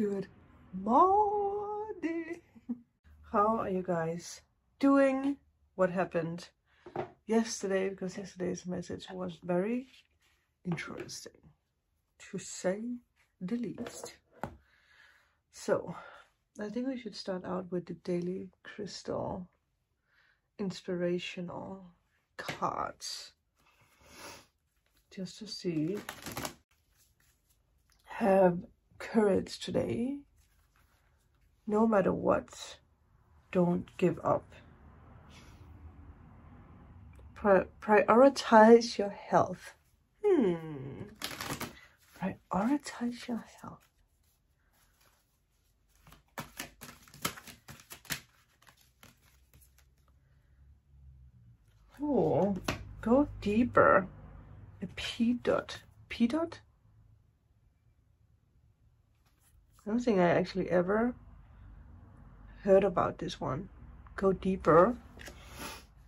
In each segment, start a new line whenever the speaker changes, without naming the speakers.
Good morning. How are you guys doing? What happened yesterday? Because yesterday's message was very interesting, to say the least. So, I think we should start out with the daily crystal inspirational cards just to see have courage today no matter what don't give up Pri prioritize your health hmm prioritize your health Oh, go deeper. A P dot. P dot? I don't think I actually ever heard about this one. Go deeper.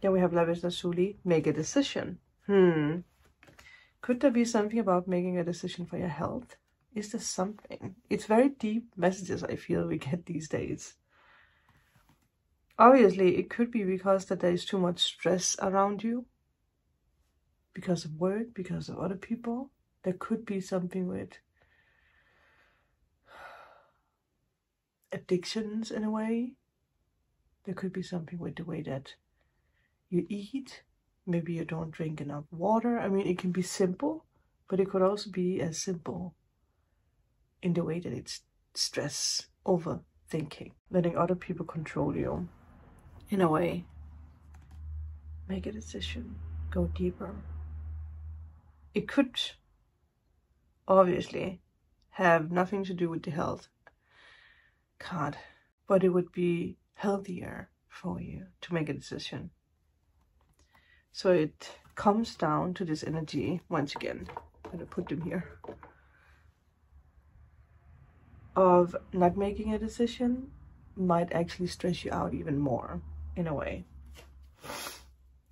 Then we have Lapis Lazuli. Make a decision. Hmm. Could there be something about making a decision for your health? Is there something? It's very deep messages I feel we get these days. Obviously, it could be because that there is too much stress around you. Because of work, because of other people. There could be something with addictions in a way. There could be something with the way that you eat. Maybe you don't drink enough water. I mean, it can be simple, but it could also be as simple in the way that it's stress, overthinking, letting other people control you in a way. Make a decision, go deeper. It could obviously have nothing to do with the health but it would be healthier for you to make a decision. So it comes down to this energy once again. I'm gonna put them here of not making a decision might actually stress you out even more in a way.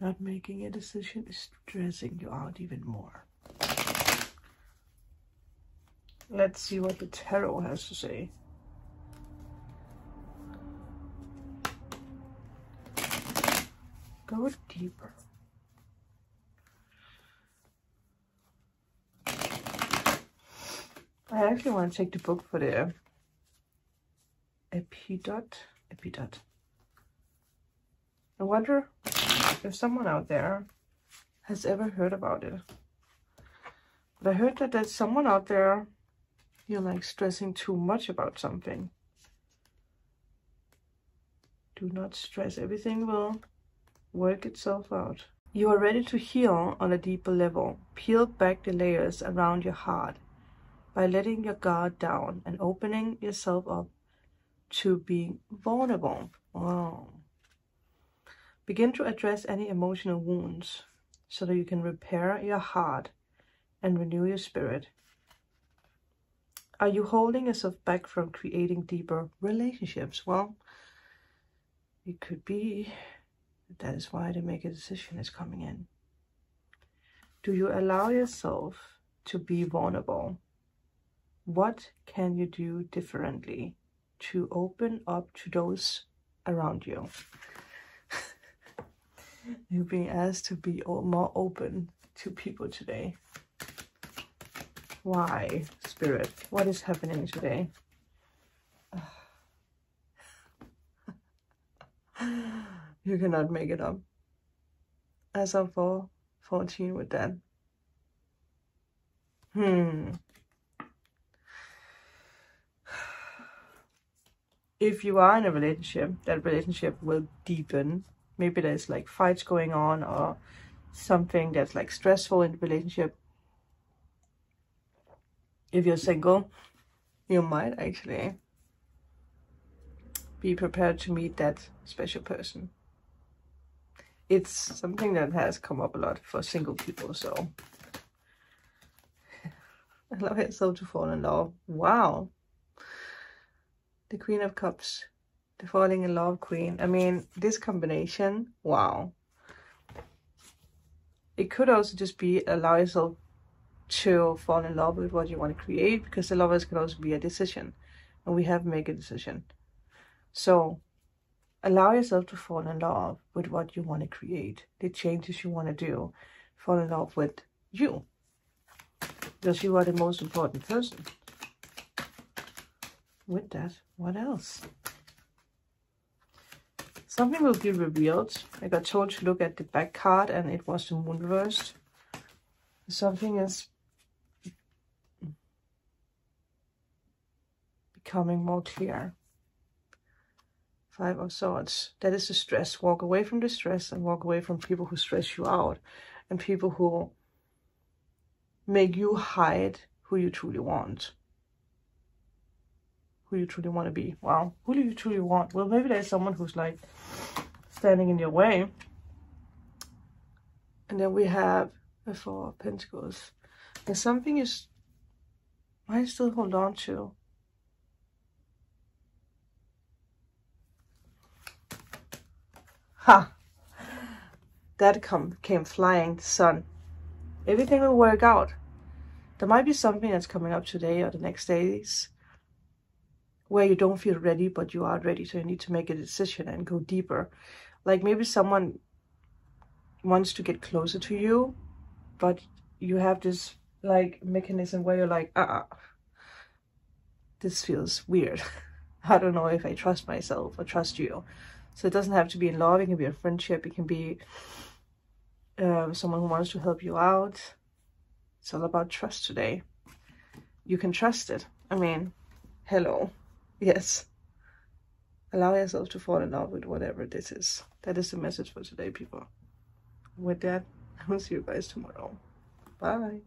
Not making a decision is stressing you out even more. Let's see what the tarot has to say. Go deeper. I actually want to check the book for the Epidote. Epidote. I wonder if someone out there has ever heard about it. But I heard that there's someone out there, you're like stressing too much about something. Do not stress. Everything will work itself out. You are ready to heal on a deeper level. Peel back the layers around your heart by letting your guard down and opening yourself up to being vulnerable. Wow. Begin to address any emotional wounds so that you can repair your heart and renew your spirit. Are you holding yourself back from creating deeper relationships? Well, it could be that is why the make a decision is coming in. Do you allow yourself to be vulnerable? What can you do differently to open up to those around you? You're being asked to be more open to people today. Why, Spirit? What is happening today? you cannot make it up. As of for 14 with that. Hmm. If you are in a relationship, that relationship will deepen maybe there's like fights going on or something that's like stressful in the relationship if you're single you might actually be prepared to meet that special person it's something that has come up a lot for single people so allow yourself to fall in love wow the queen of cups the falling in love queen. I mean, this combination, wow. It could also just be allow yourself to fall in love with what you want to create because the lovers can also be a decision. and we have make a decision. So allow yourself to fall in love with what you want to create, the changes you want to do. Fall in love with you. Because you are the most important person. With that, what else? Something will be revealed. I got told to look at the back card and it was the moon reversed. Something is becoming more clear. Five of Swords. That is the stress. Walk away from the stress and walk away from people who stress you out and people who make you hide who you truly want. Who you truly want to be. Wow. Who do you truly want? Well, maybe there's someone who's like standing in your way. And then we have the Four of Pentacles. And something is I still hold on to. Ha! That come, came flying, the sun. Everything will work out. There might be something that's coming up today or the next days where you don't feel ready, but you are ready. So you need to make a decision and go deeper. Like maybe someone wants to get closer to you, but you have this like mechanism where you're like, uh -uh. this feels weird. I don't know if I trust myself or trust you. So it doesn't have to be in love, it can be a friendship, it can be um, someone who wants to help you out. It's all about trust today. You can trust it. I mean, hello. Yes. Allow yourself to fall in love with whatever this is. That is the message for today, people. With that, I will see you guys tomorrow. Bye.